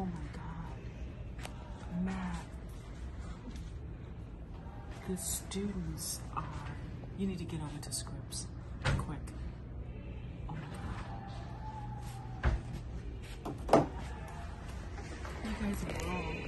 Oh my God. Math. The students are, you need to get over to Scripps quick. Oh my God. You guys are wrong.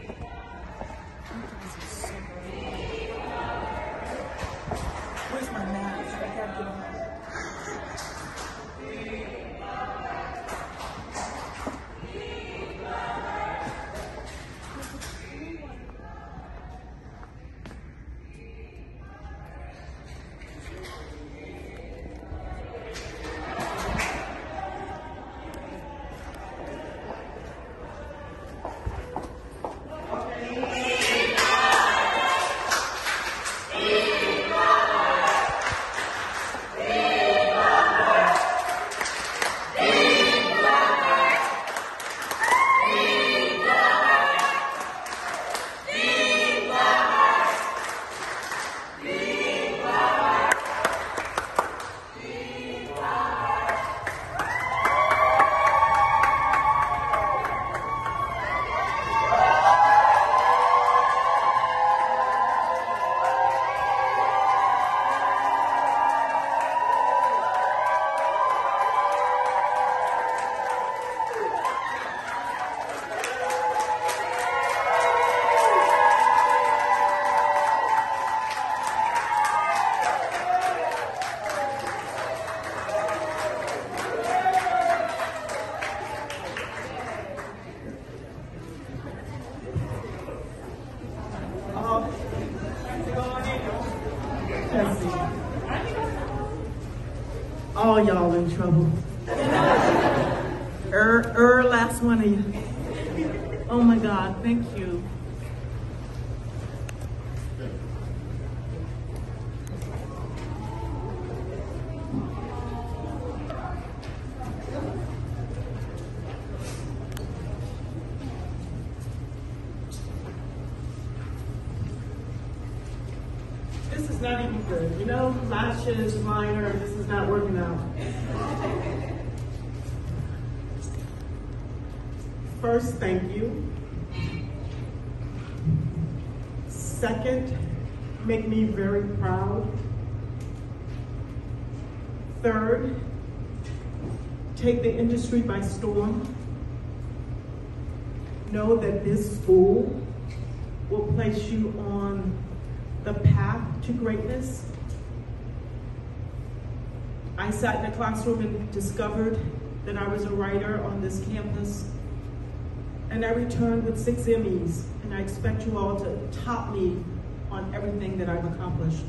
All y'all in trouble. Er, er, last one of you. Oh my God, thank you. Not even good. You know, lashes, liner, this is not working out. First, thank you. Second, make me very proud. Third, take the industry by storm. Know that this school will place you on the path to greatness. I sat in a classroom and discovered that I was a writer on this campus. And I returned with six Emmys, and I expect you all to top me on everything that I've accomplished.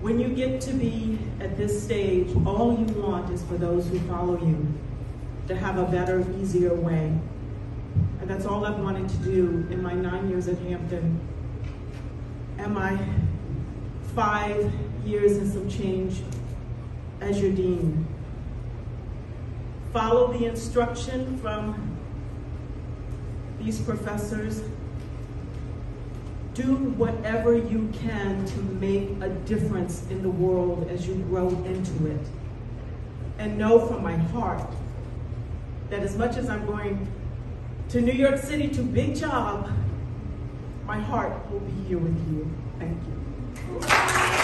When you get to be at this stage, all you want is for those who follow you to have a better, easier way. And that's all I've wanted to do in my nine years at Hampton and my five years and some change as your dean. Follow the instruction from these professors. Do whatever you can to make a difference in the world as you grow into it. And know from my heart that as much as I'm going to New York City to big job, my heart will be here with you. Thank you.